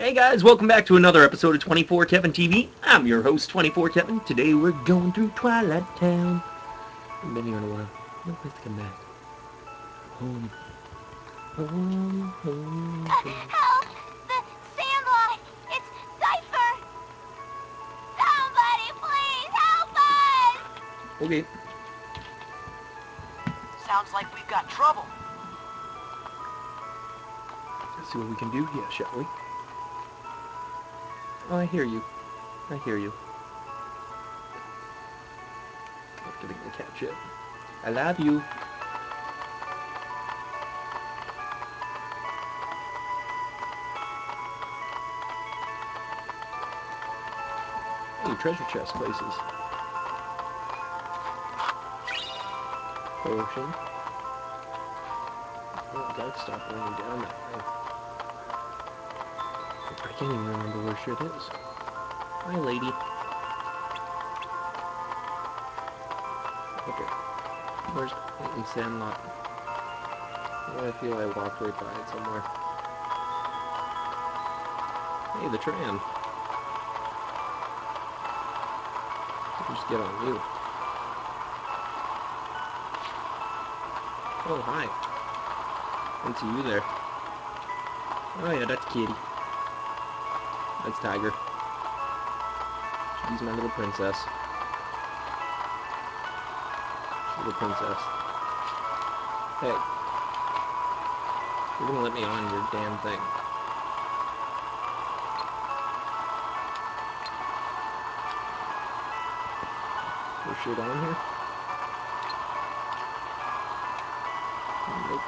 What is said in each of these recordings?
Hey guys, welcome back to another episode of 24 Kevin TV. I'm your host, 24 Kevin. Today we're going through Twilight Town. I've been here in a while. No place to come back. Home. Home, home, uh, home. Help! The Sandlot! It's Seifer! Somebody please help us! Okay. Sounds like we've got trouble. Let's see what we can do here, shall we? Oh, I hear you. I hear you. Not gonna catch it. I love you. Hey, treasure chest places. Potion. Oh, dark stop running down that way. I can't even remember where shit is. Hi, lady. Okay. Where's in Sandlot? I feel I walked right by it somewhere. Hey, the tram. I'll just get on you. Oh, hi. Didn't you there. Oh yeah, that's Kitty. That's Tiger. She's my little princess. Little princess. Hey. You're gonna let me on your damn thing. Is shit on here? Nope.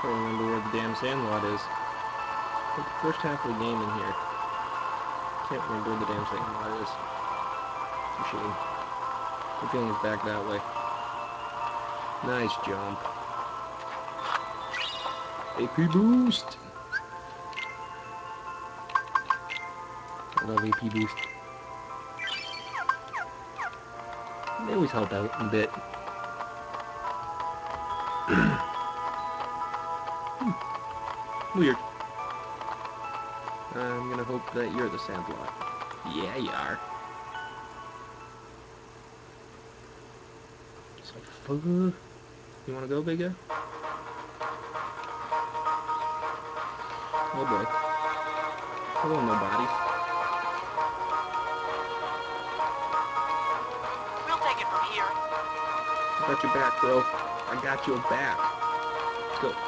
Can't remember where the damn sandlot is. Like the first half of the game in here. Can't remember the damn sandlot is. It's a shame. I'm feeling it's back that way. Nice jump. AP boost! I love AP boost. They always help out a bit. Hmm. Weird. I'm gonna hope that you're the sandlot. Yeah, you are. So, fu- you wanna go, big guy? Oh boy. Hello, nobody. We'll take it from here. I got your back, bro. I got your back. Let's go.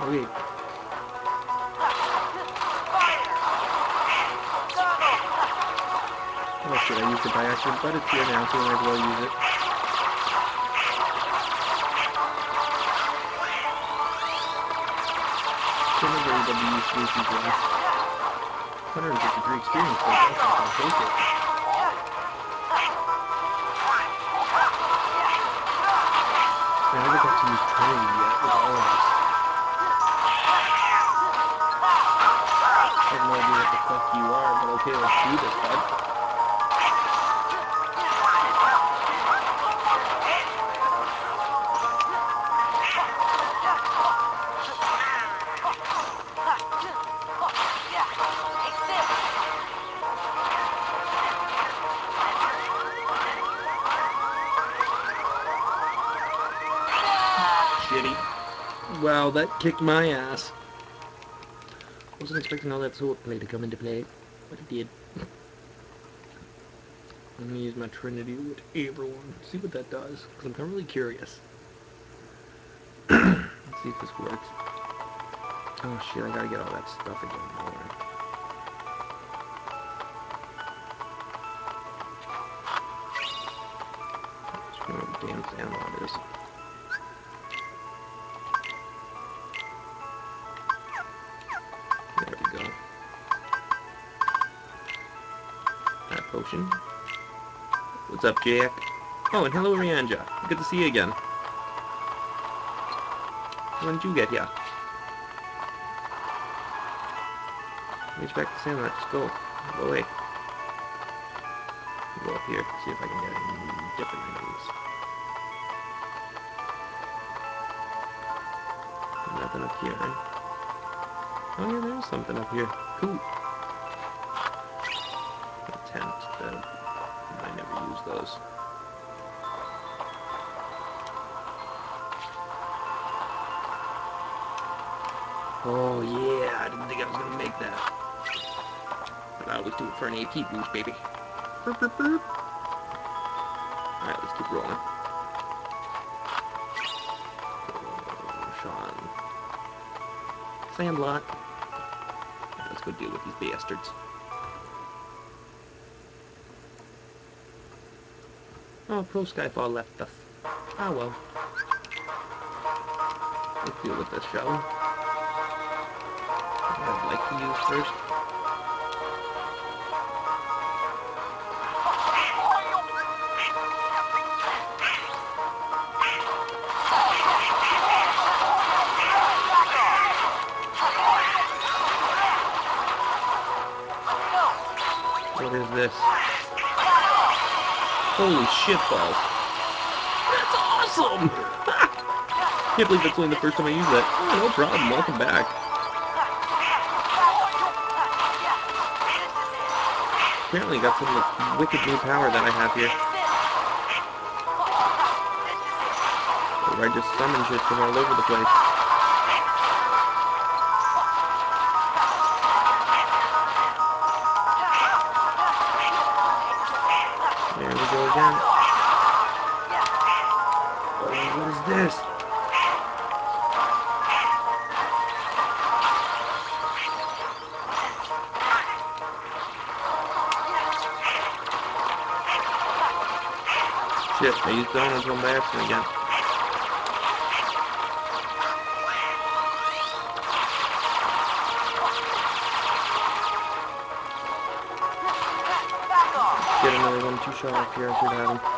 Okay. Oh shit, I used it by but it's here now, so I might as well use it. These ones. 153 experience points, I'll take it. I never got to use Trinity yet with all of us. No idea what the fuck you are, but okay, let's do this, bud. Shitty. Wow, that kicked my ass. Wasn't expecting all that sword play to come into play, but it did. I'm gonna use my Trinity with everyone. See what that does, because I'm kind of really curious. Let's see if this works. Oh shit, I gotta get all that stuff again. Damn sandlot is. Up, Jack? Oh, and hello, Rianja. Good to see you again. When did you get here? Reach back to Sandlot. Just go. Go away. Go up here. See if I can get any different items. nothing up here. Oh yeah, there's something up here. Cool. Was gonna make that. But I always do it for an AP boost, baby. Burp, burp, burp. Alright, let's keep rolling. Oh, Sean. Sandlot. Let's go deal with these bastards. Oh, Pro Skyfall left us. Ah well. Let's deal with this, shall we? Use first. What is this? Holy shit balls. That's awesome! Can't believe it's only the first time I use that. Oh, no problem. Welcome back. Apparently got some wicked new power that I have here. Or I just summon shit from all over the place. Shit, I used donuts on by accident again. Get another one, two shot off here, I should have him.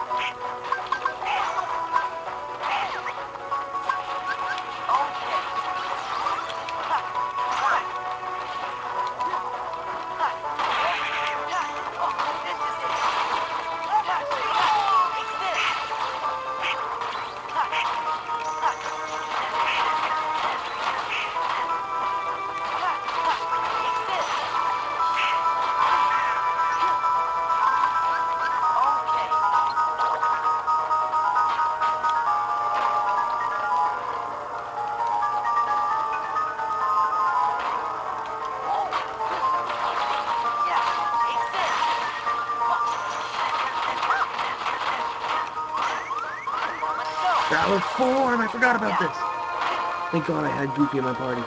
Thank God I had Goofy in my party.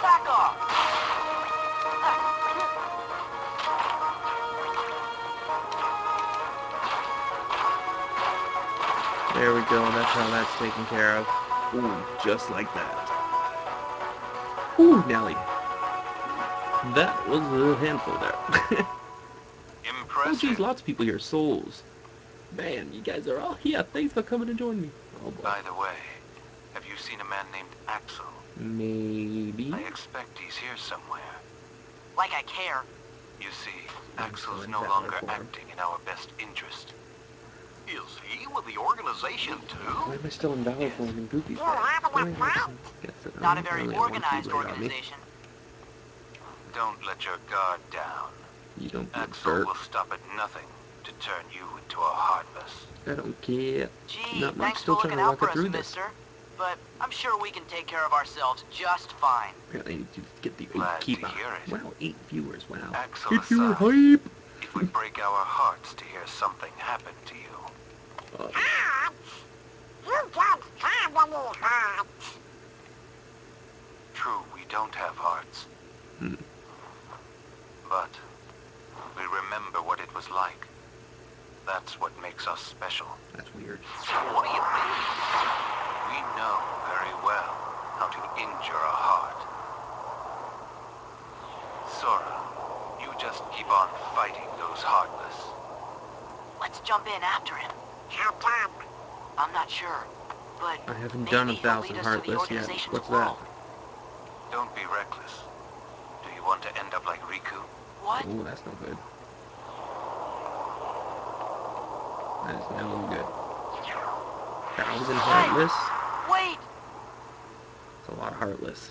Back off! There we go, that's how that's taken care of. Ooh, just like that. Ooh, Nelly. That was a little handful there. oh Impressive. geez, lots of people here. Souls. Man, you guys are all here. Thanks for coming to join me. Oh boy. By the way, have you seen a man named Axel? Maybe. I expect he's here somewhere. Like I care. You see, I'm Axel's no longer form. acting in our best interest. Is he with the organization too? Why am I still in Valor form in Goofy's form? Why am I some- guess that Not a I'm- I very only organized Keyblade on me. organization. Don't let your guard down. You don't be a Axel dirt. will stop at nothing to turn you into a heartless. I don't care. Gee, Not much, thanks still for trying looking to out for us, through this. mister. But I'm sure we can take care of ourselves just fine. Apparently I need to get the Glad to Okiba. hear. Wow, eight viewers, wow. Axel Eight viewer aside. hype! It would break our hearts to hear something happen to you. Uh, You don't have any hearts. True, we don't have hearts. Hmm. But we remember what it was like. That's what makes us special. that's weird. What do you mean? We know very well how to injure a heart. Sora, you just keep on fighting those heartless. Let's jump in after him. How come? I'm not sure, but I haven't maybe done a thousand lead us to the heartless yet. What's world. Don't be reckless. Do you want to end up like Riku? What? Oh, that's no good. That is no good. Thousand heartless? Wait! It's a lot of Heartless.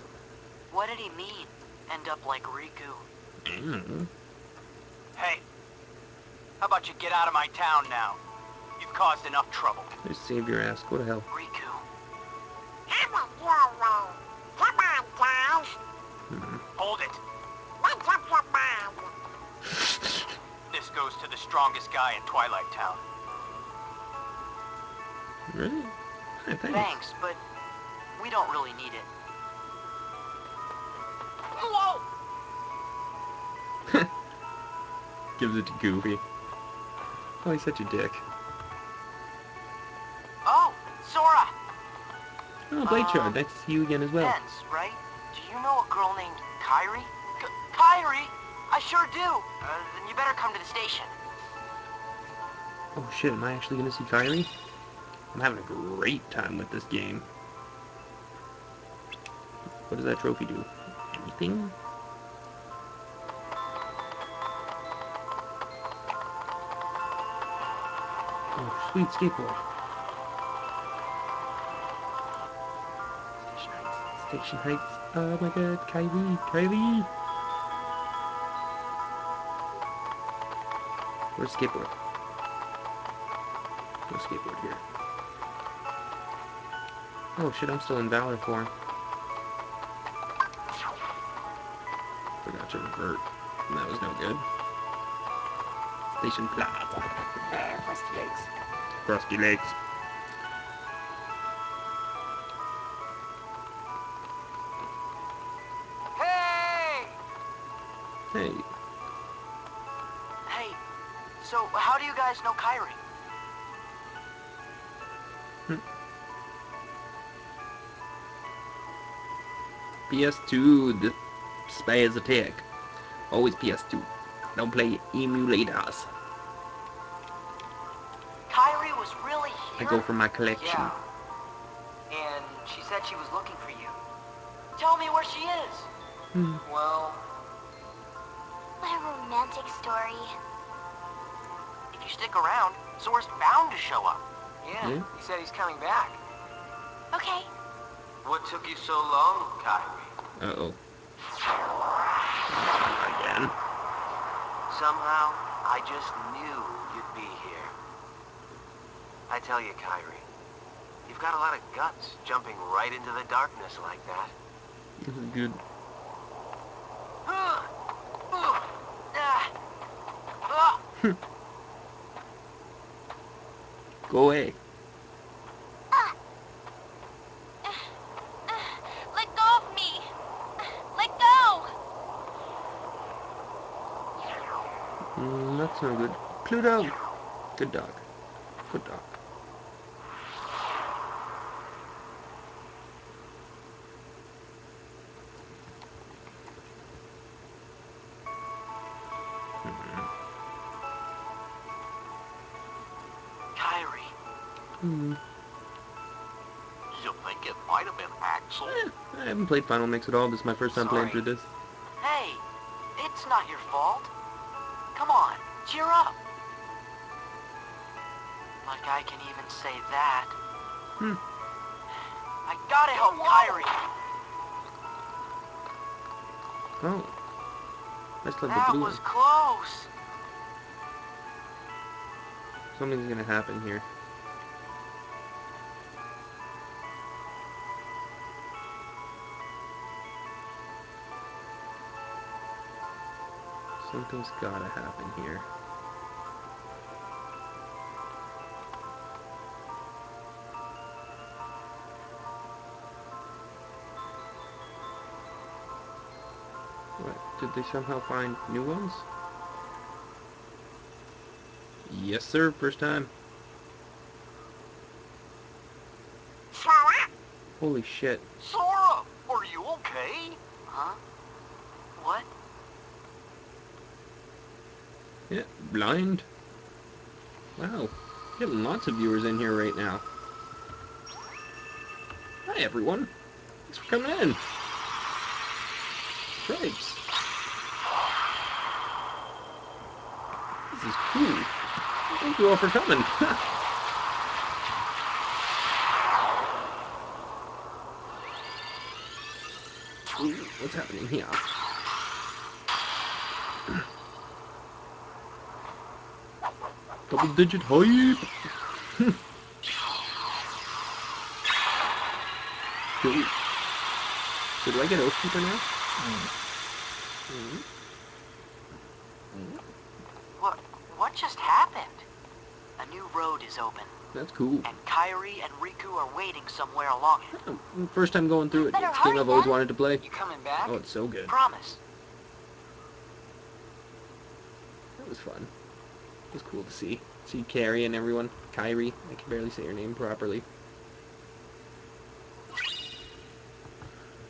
What did he mean? End up like Riku? Mm. Hey, how about you get out of my town now? You've caused enough trouble. Just save your ass. Go to hell. Riku, I'm in your way. Come on, guys. Mm. hold it. Make up your mind. This goes to the strongest guy in Twilight Town. Really? Hey, thanks. Thanks, but we don't really need it. Whoa! Gives it to Goofy. Oh, he's such a dick. Oh, Sora! Oh, Blade Uh, Shard. Nice to see you again as well. Pence, right? Do you know a girl named Kairi? K Kairi? I sure do. Uh, then you better come to the station. Oh shit, am I actually gonna see Kairi? I'm having a great time with this game. What does that trophy do? Anything? Oh, sweet skateboard. Station Heights. Station Heights. Oh my god, Kairi, Kairi! Where's skateboard? No skateboard here. Oh shit, I'm still in Valor form. Forgot to revert. And that was no good. Station Plaza. Crusty legs. Crusty PS2, the spares attack. Always PS2. Don't play emulators. Kairi was really here? I go for my collection. Yeah. And she said she was looking for you. Tell me where she is. Hmm. Well, My romantic story. if you stick around, Sora's bound to show up. Yeah. he said he's coming back. Okay. What took you so long, Kairi? Uh-oh. Again. Somehow, I just knew you'd be here. I tell you, Kairi, you've got a lot of guts jumping right into the darkness like that. This is good. Ah. Ah. Go away. Let go of me. Let go. Mm, that's no good. Pluto! Good dog. Good dog. Mhm. Kairi, Hmm. You think it might have been Axel? Eh, I haven't played Final Mix at all. This is my first time playing through this. hey, it's not your fault. Come on, cheer up. Like I can even say that. Hmm. I gotta help Kairi. Oh. Still have That the blue was close. Something's gonna happen here. Something's gotta happen here. What? Did they somehow find new ones? Yes, sir. First time. Holy shit. Sora, are you okay? Huh? What? Yeah, blind. Wow. Getting lots of viewers in here right now. Hi, everyone. Thanks for coming in. Stripes. This is cool. Thank you all for coming. What's happening here? Double digit hype! cool. So do I get Oathkeeper now? Mm. What, what just happened? A new road is open, That's cool. and Kairi and Riku are waiting somewhere along it. Oh, First time going through it. Better It's a game I've always wanted to play. You coming back? Oh, it's so good. Promise. That was fun. It was cool to see. See Carrie and everyone. Kairi. I can barely say your name properly.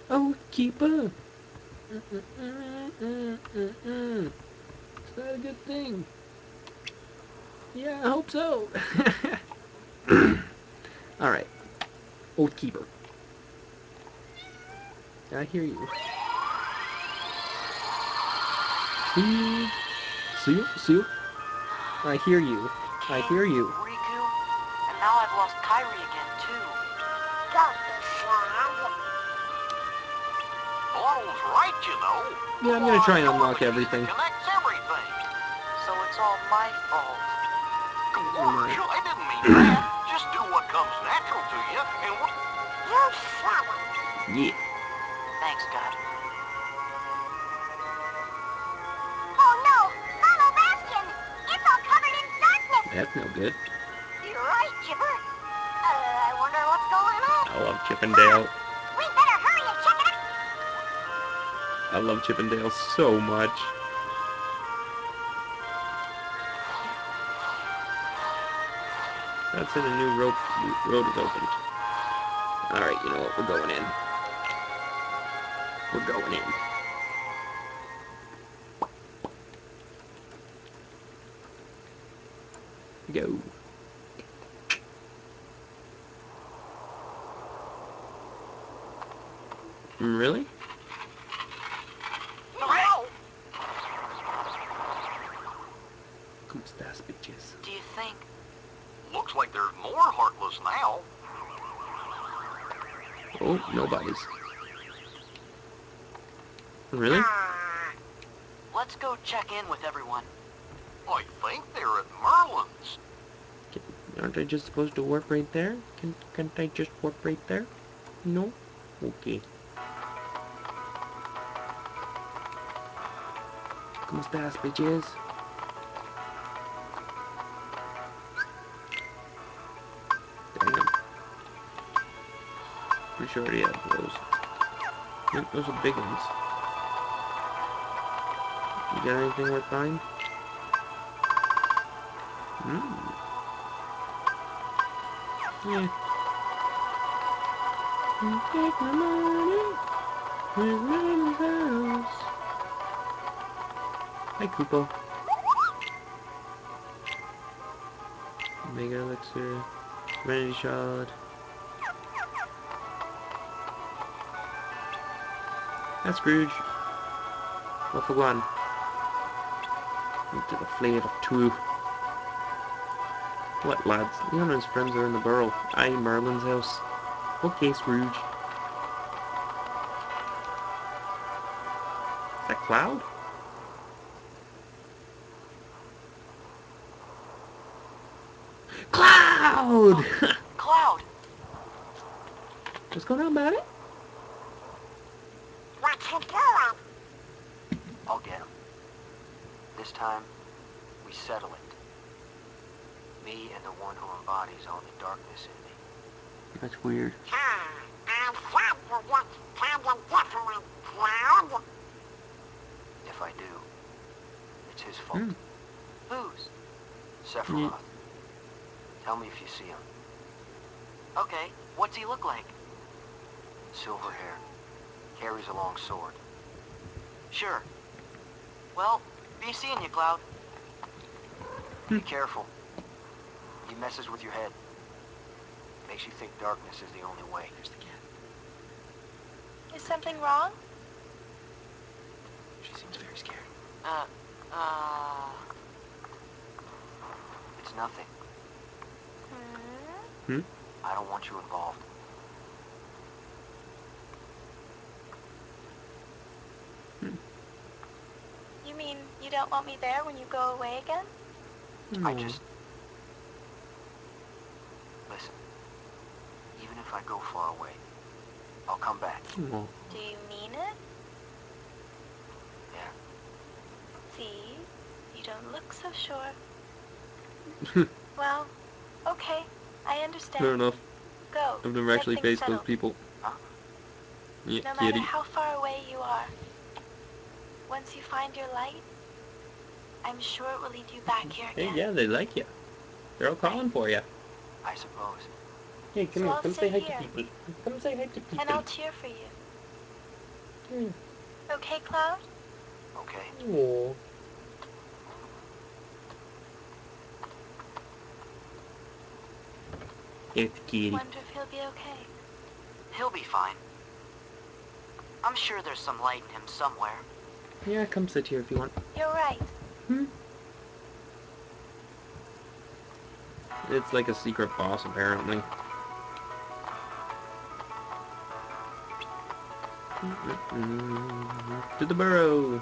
Oh, keeper. Mm-mm-mm-mm-mm-mm. Is that a good thing? Yeah, I hope so. Alright. Oathkeeper. I hear you. See you. See you. I hear you. I hear you. Riku, and now I've lost Kairi again too. Be sad. Laurel's right, you know. Yeah, I'm gonna try and unlock everything. Connects everything. So it's all my fault. Sure, I didn't mean that. Just do what comes natural to you, and what... You shut up. Yeah. Thanks, God. That's no good. You're right, Chipper. Uh, I wonder what's going on. I love Chippendale. We better hurry and check it out. I love Chippendale so much. That's it, a new rope, road is opened. Alright, you know what, we're going in. We're going in. Go. Really? No! Come estás, bitches? Do you think? Looks like there's more Heartless now. Oh, nobody's. Really? Ah, Let's go check in with everyone. I think they're at Merlin's. Aren't I just supposed to warp right there? Can, can't I just warp right there? No? Okay. ¿Cómo estás, bitches? I already have those. Yep, those are big ones. You got anything worth buying? Hmm. Yeah. Take my money. Where's my house? Hi, Koopo. Mega Elixir. Serenity Shard. That's Scrooge. What for one? Into the of two. What, lads? Leon and his friends are in the burrow. I Merlin's house. Okay, Scrooge. Is that Cloud? Cloud! Cloud! What's going on, buddy? what you doing? I'll get him. This time, we settle it. Me and the one who embodies all the darkness in me. That's weird. Ah, I said you get kind of different, Cloud. If I do, it's his fault. Hmm. Whose? Sephiroth. Tell me if you see him. Okay, what's he look like? Silver hair. Carries a long sword. Sure. Well, be seeing you, Cloud. Be careful. He messes with your head. Makes you think darkness is the only way. There's the cat. Is something wrong? She seems very scared. Uh, uh... It's nothing. Hmm? I don't want you involved. Hmm. You mean you don't want me there when you go away again? I just... Listen. Even if I go far away, I'll come back. Aw. Do you mean it? Yeah. See? You don't look so sure. well, okay. I understand. Fair enough. Go. I've never Get actually faced those people. Huh? Yeah, No matter kitty. how far away you are, once you find your light, I'm sure it will lead you back here Hey, yeah, they like you. They're all calling for you. I suppose. Hey, come So here. I'll Come stay say hi here. to people. Come say hi to people. And I'll cheer for you. Hmm. Okay, Cloud? Okay. Aw. It's kitty. Wonder if he'll be okay. He'll be fine. I'm sure there's some light in him somewhere. Yeah, come sit here if you want. You're right. Hmm? It's like a secret boss, apparently. To the burrow.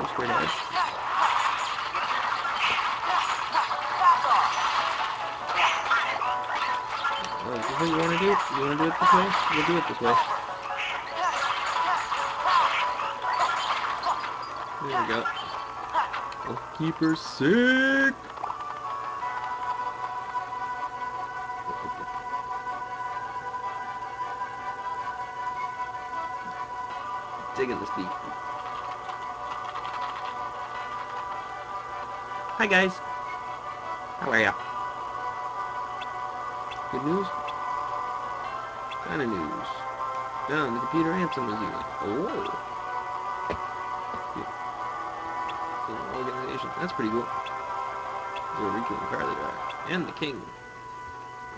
Is what you want to do? You want to do it this way? We'll do it this way. There we go. Keep her sick! Guys. How are ya? Good news? Kind of news. Down the computer ransom was used. Oh. Organization. That's pretty cool. We're Riku and Carly are. And the king.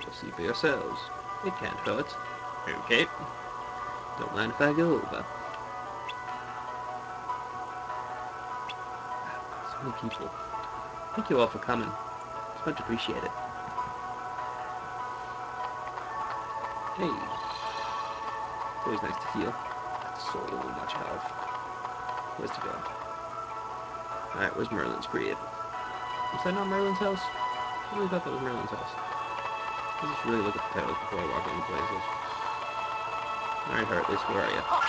You'll see for yourselves. It can't hurt. Okay. Don't mind if I go over. So many people. Thank you all for coming. It's much appreciated. Hey. It's always nice to heal. So much health. Where's to go? Alright, where's Merlin's crib? Is that not Merlin's house? I really thought that was Merlin's house. I just really look at the titles before I walk into places. Alright, Heartless, where are you?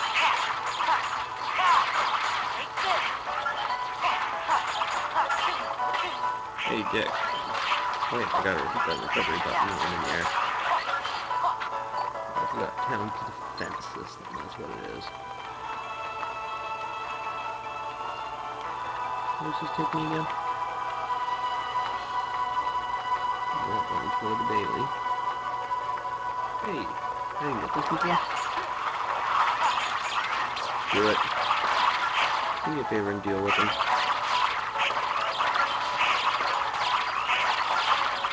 Hey, Dick. Oh yeah, I gotta hit that recovery button when I'm in the air. I forgot town to defense system, that's what it is. Where's this take me again? Well, going toward the Bailey. Hey, I didn't get this before. Do it. Do me a favor and deal with him.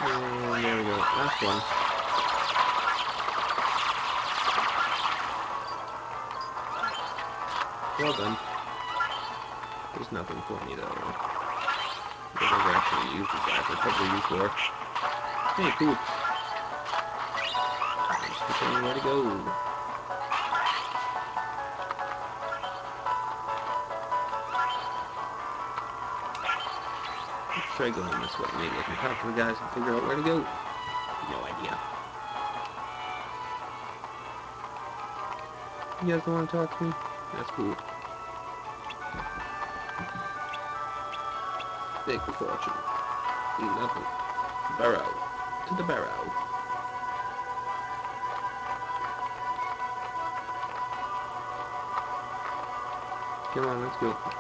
And there we go. Last one. Well done. There's nothing for me though. I've never actually used this app. It's probably before. Hey, cool. Just me where to go. Try going this way. Maybe I can talk to the guys and figure out where to go. No idea. You guys don't want to talk to me? That's cool. Big fortune. Need nothing. Burrow. To the barrow. Come on, let's go.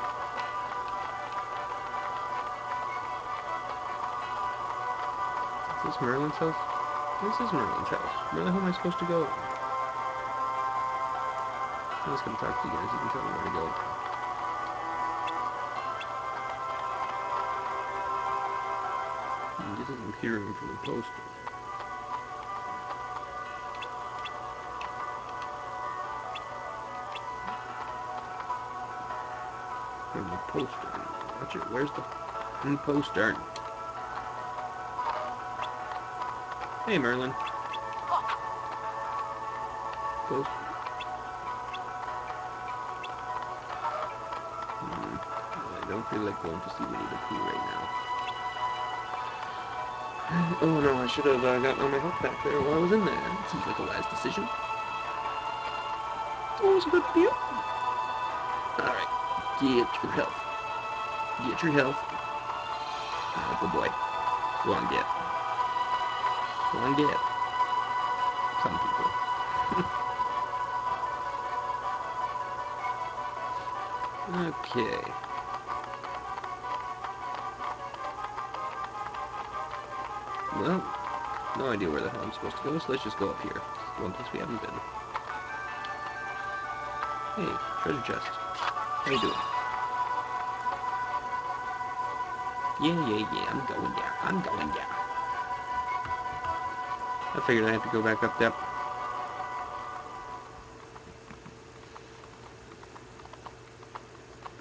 This Merlin's house? This is Merlin's house. Where the hell am I supposed to go? I'm just gonna talk to you guys. You can tell me where to go. Hmm, This isn't hearing from the poster. From the poster. Watch it. Where's the poster? Hey, Merlin. Post. Hmm. I don't feel like going to see Winnie the Pooh right now. Oh no, I should have uh, gotten all my health back there while I was in there. That seems like a wise decision. It's always a good deal. Alright, get your health. Get your health. Oh, good boy. Go on, Go on, get. Some people. okay. Well, no idea where the hell I'm supposed to go, so let's just go up here. One place we haven't been. Hey, treasure chest. How you doing? Yeah, yeah, yeah, I'm going down. I'm going there. I figured I had to go back up there.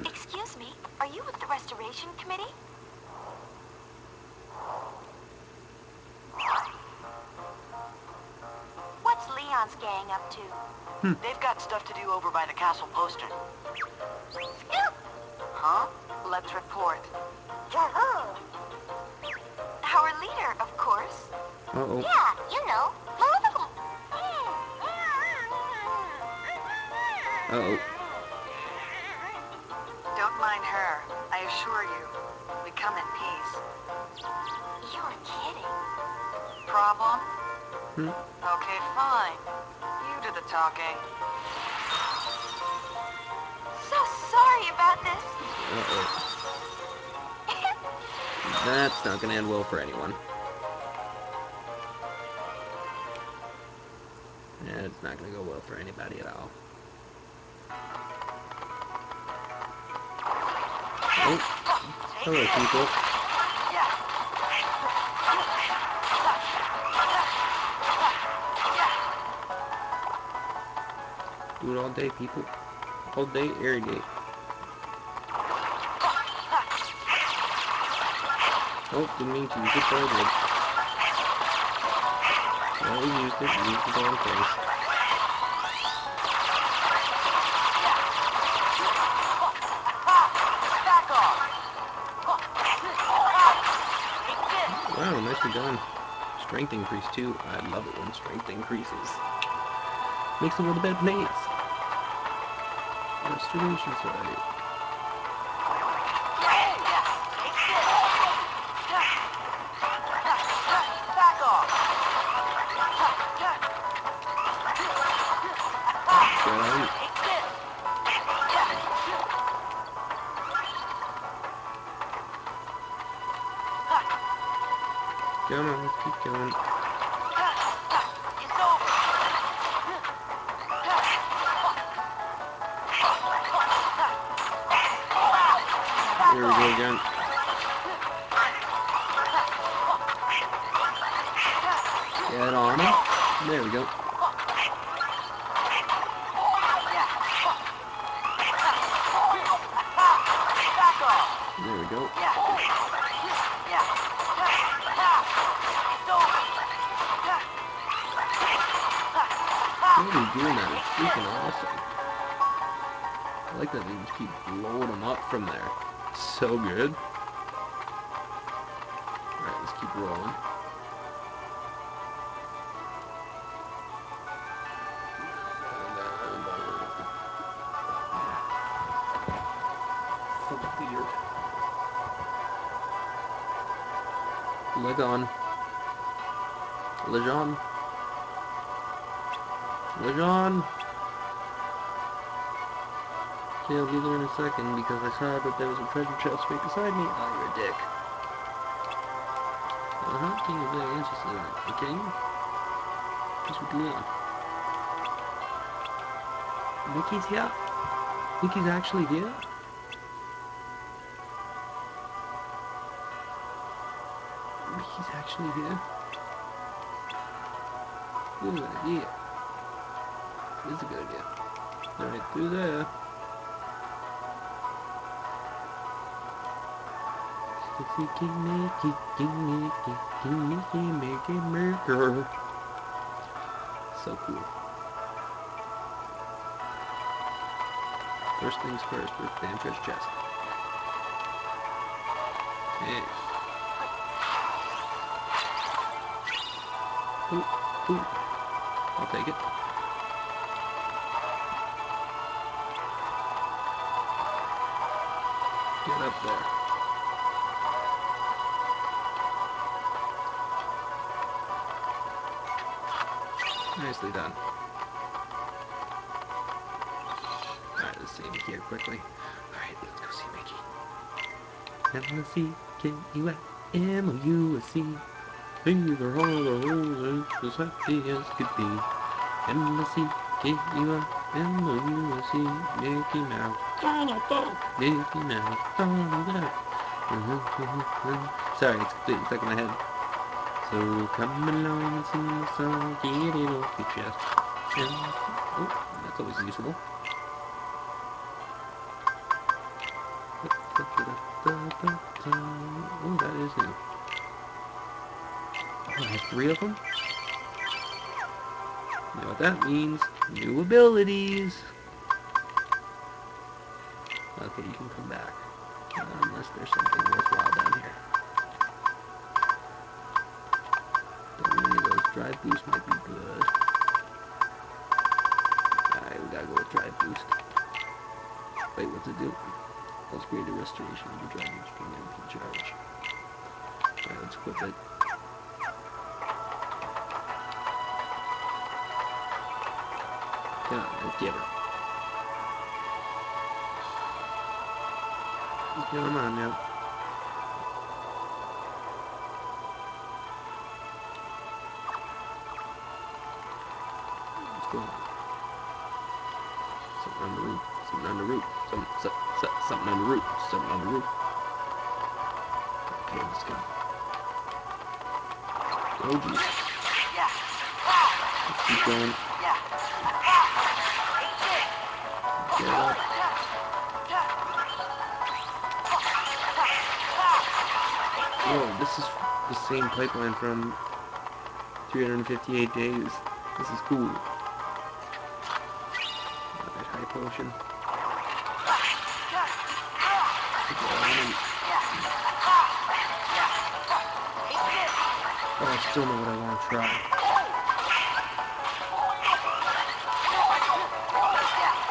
Excuse me, are you with the Restoration Committee? What's Leon's gang up to? Hmm. They've got stuff to do over by the castle postern. Scoop! Huh? Let's report. Yahoo! Our leader, of course. Uh-oh. Yeah, you know. Uh-oh. Don't mind her. I assure you, we come in peace. You're kidding. Problem? Hmm. Okay, fine. You do the talking. So sorry about this. Uh-oh. That's not gonna end well for anyone. It's not gonna go well for anybody at all. Oh, hello, people. Do it all day, people. All day, irrigate. Oh, didn't mean to use it, but I did. Well, we used it. Used the damn thing. Strength increase too. I love it when strength increases. Makes a little bit nice. Restoration site. So good. Alright, let's keep rolling. Legon. Lejon. Lejon. Yeah, I'll be there in a second because I saw that there was a treasure chest right beside me. Oh, you're a dick. Uh-huh, King is very interested in it. Okay? What's with name? Mickey's here? Mickey's actually here? Mickey's actually here? Good idea. This is a good idea. Alright, through there. See King Mickey, King Mickey, King Mickey, Mickey Maker. So cool. First things first, damn treasure chest? Yeah. Ooh, ooh. I'll take it. Get up there. Nicely done. Alright, let's see him here quickly. Alright, let's go see Mickey. M-I-C-K-E-Y-M-O-U-S-E These are all the rules as happy as could be. M-I-C-K-E-Y-M-O-U-S-E Mickey Mouse. Donald Duck. Mickey Mouse. Donald Duck. Sorry, it's completely stuck in my head. So come along and sing the song, off your chest. And, oh, that's always useful. Oh, that is new. Oh, I have three of them? You know what that means? New abilities! Okay, you can come back. Uh, unless there's something worthwhile down here. Drive boost might be good. Alright, we gotta go with drive boost. Wait, what's it do? Upgrade the restoration of the boost from MP charge. Alright, let's equip it. God, let's get her. Come on now. Something on the roof. Something on the roof. Some, so, so, something on the roof. Something on the roof. Okay, let's go. Oh, geez. Let's keep going. Get. Whoa, oh, this is the same pipeline from 358 days. This is cool. Alright, potion. Get on him. Oh, I still know what I want to try.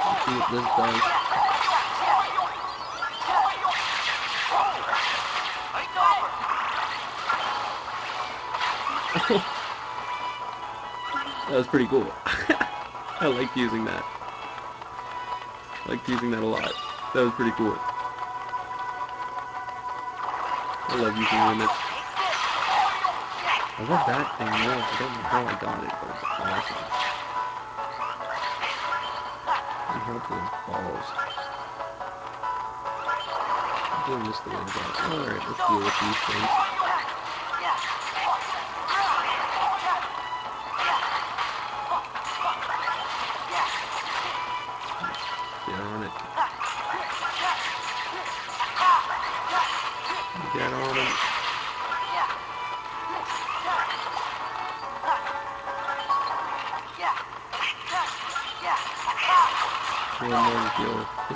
Let's see what this does. That was pretty cool. I liked using that. I liked using that a lot. That was pretty cool. I love using limits. I love that thing more. I don't know how I got it, but it's awesome. I'm as balls. I'm doing this the way to go. Alright, let's deal with these things.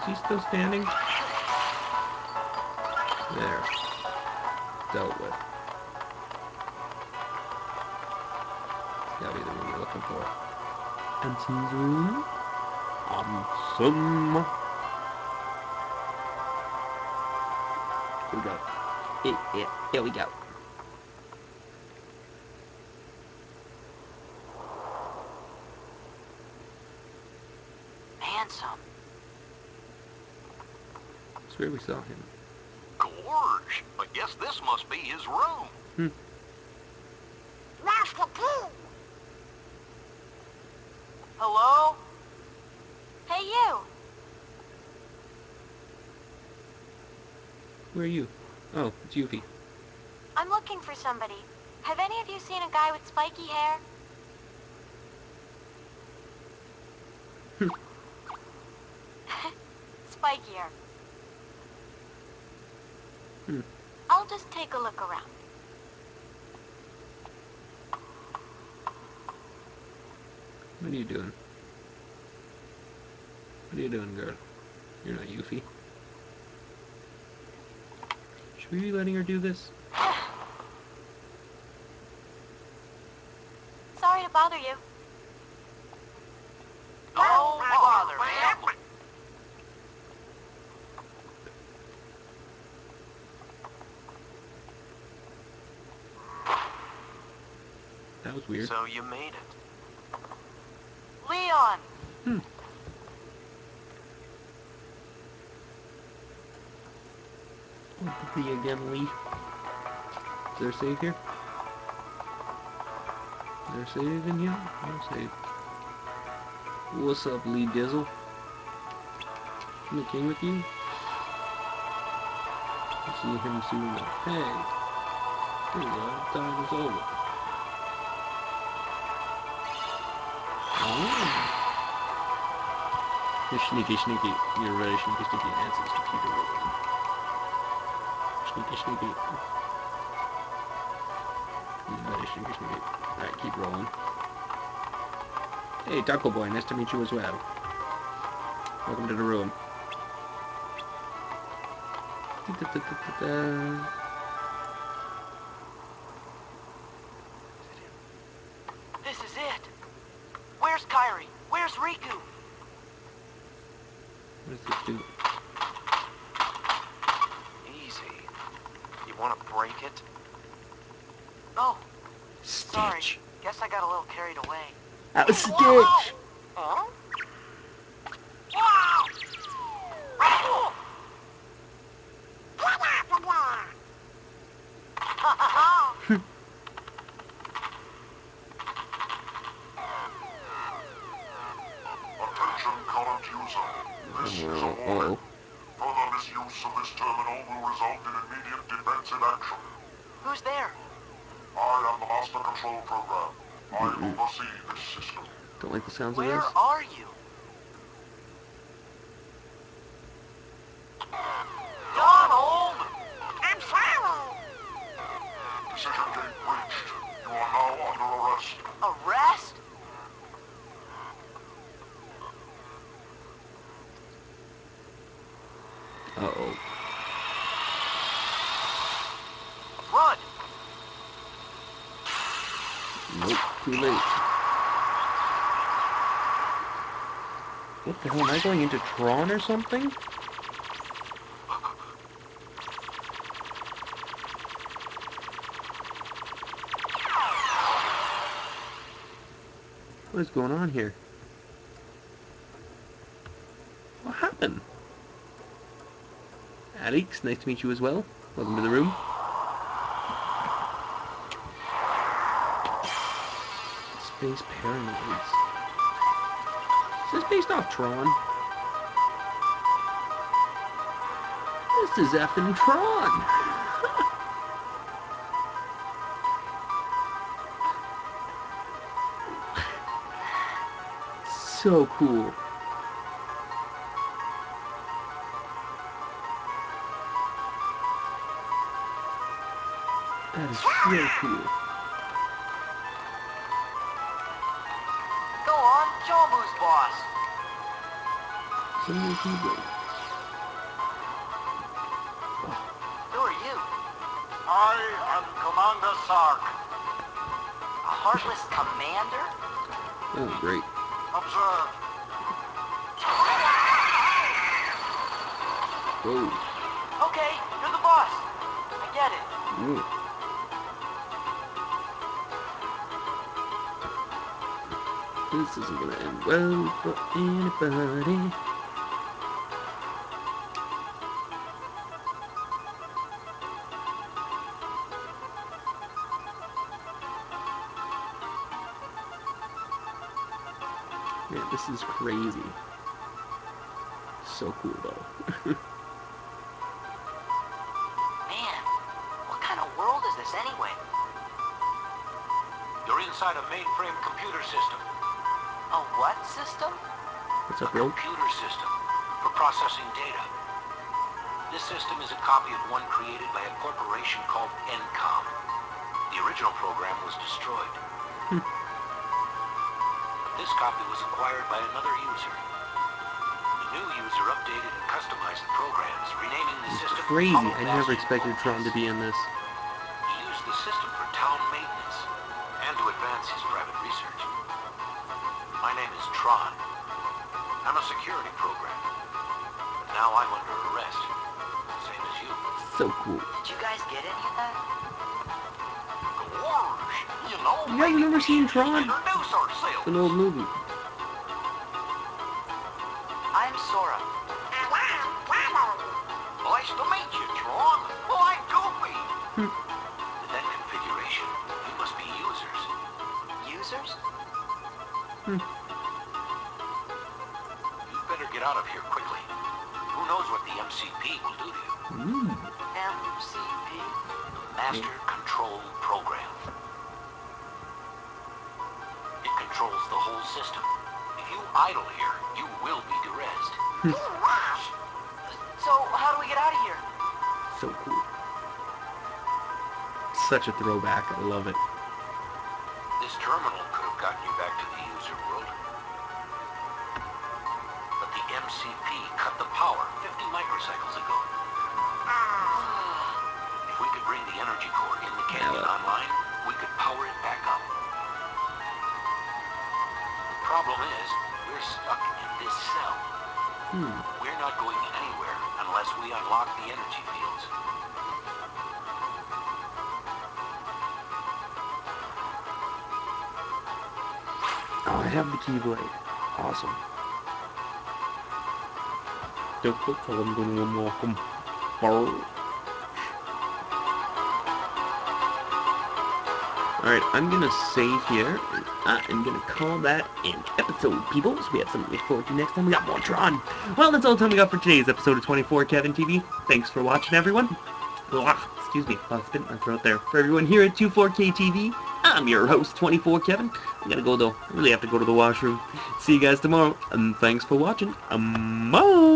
Is he still standing? There. Dealt with. Gotta be the room we're looking for. Ansem's room? Anson. Here we go. Here, here, here we go. Handsome. Swear we saw him. Gorge. I guess this must be his room. Hmm. Master P. Hello? Hey, you. Where are you? Oh, it's Yuffie. I'm looking for somebody. Have any of you seen a guy with spiky hair? Hmm. Spikier. Hmm. I'll just take a look around. What are you doing? What are you doing, girl? You're not Yuffie. Should we be letting her do this? Sorry to bother you. Don't bother, man. That was weird. So you made it. Leon! Hmm. What the again, Lee? Is there a save here? Is there a save in here? No save. What's up, Lee Dizzle? Am the king with you? You see him soon enough. Hey! Here we go. Time is over. You're sneaky, sneaky. You're very sneaky, sneaky. Answers to it rolling. Sneaky, sneaky. Alright, keep rolling. Hey, Taco Boy, nice to meet you as well. Welcome to the room. Da-da-da-da-da. This is it. Where's Kairi? Where's Riku? What does this do? Easy. You want to break it? Oh, sorry. Guess I got a little carried away. That was Stitch! Huh? Attention current user. This is a warning. Uh-oh. Further misuse of this terminal will result in immediate defensive action. Who's there? I am the Master Control Program. I oversee this system. Don't like the sounds of this. Where are you? Donald! I'm sorry. Decision gate breached. You are now under arrest. Arrest? Uh-oh. Run! Nope, too late. What the hell, am I going into Tron or something? What is going on here? What happened? Alex, nice to meet you as well. Welcome to the room. Space Paranoids. Is this based off Tron? This is effing Tron! so cool. That is so cool. Go on, who's boss. So Commander Sark. A heartless commander? Oh, great. Observe. Whoa. Okay, you're the boss. I get it. Whoa. This isn't gonna end well for anybody. Is this anyway? You're inside a mainframe computer system. A what system? What's A up, bro? computer system for processing data. This system is a copy of one created by a corporation called Encom. The original program was destroyed. Hmm. But this copy was acquired by another user. The new user updated and customized the programs, renaming the system Crazy. I never expected Tron to be in this. Tron. I'm a security program. But now I'm under arrest. Same as you. So cool. Did you guys get any of that? Gorge, you know, You guys maybe never seen should Tron? Introduce ourselves. An old movie. The system. If you idle here, you will be derezzed. Hmm. So, how do we get out of here? So cool. Such a throwback. I love it. This terminal could have gotten you back to the user world. But the MCP cut the power 50 microcycles ago. Ah. If we could bring the energy core in the canyon well. online, we could power it back up. The problem is, we're stuck in this cell. Hmm. We're not going anywhere unless we unlock the energy fields. Oh, I have the Keyblade. Awesome. Alright, I'm gonna save here, and I am gonna call that an episode, people. So we have something to look forward to next time. We got more Tron. Well, that's all the time we got for today's episode of 24 Kevin TV. Thanks for watching, everyone. Excuse me, I spit in my throat there. For everyone here at 24K TV, I'm your host, 24 Kevin. I gotta go though. I really have to go to the washroom. See you guys tomorrow, and thanks for watching. Um, oh, meant.